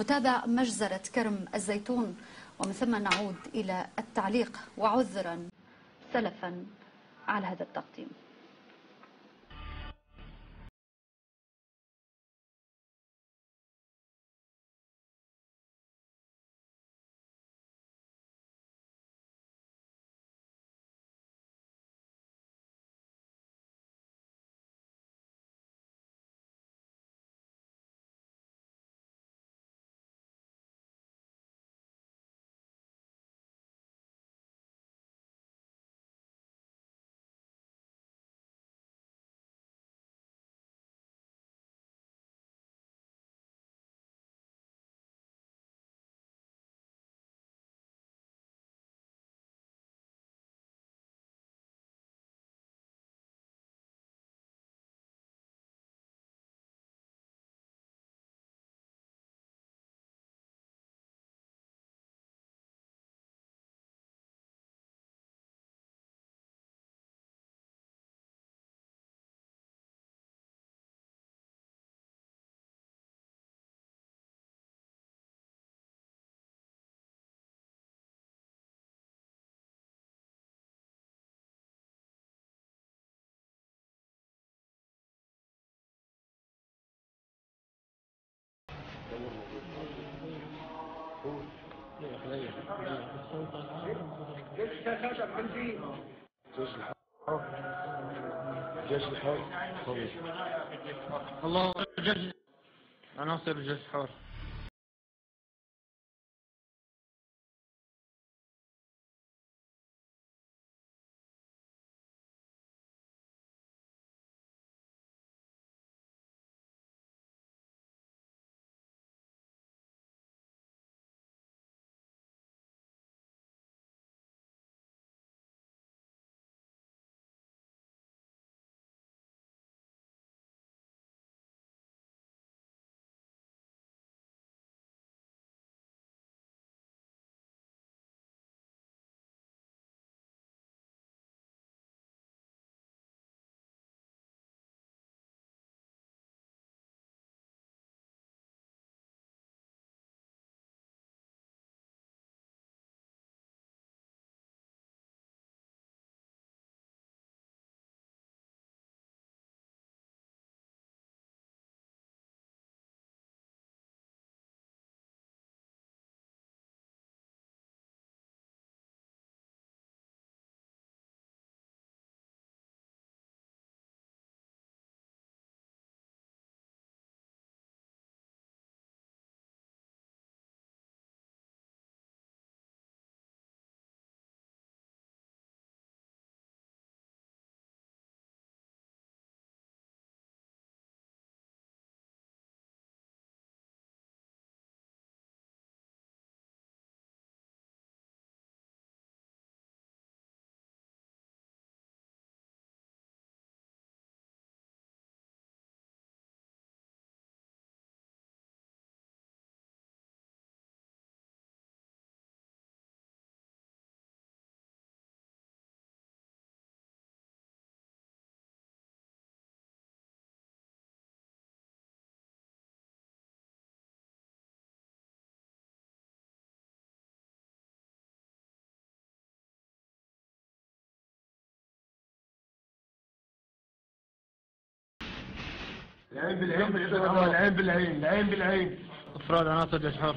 نتابع مجزرة كرم الزيتون ومن ثم نعود إلى التعليق وعذرا سلفا على هذا التقديم. جيش جيش الله جيش عناصر الجيش الحر العين بالعين. العين بالعين العين بالعين. افراد عناصر الجيش الحر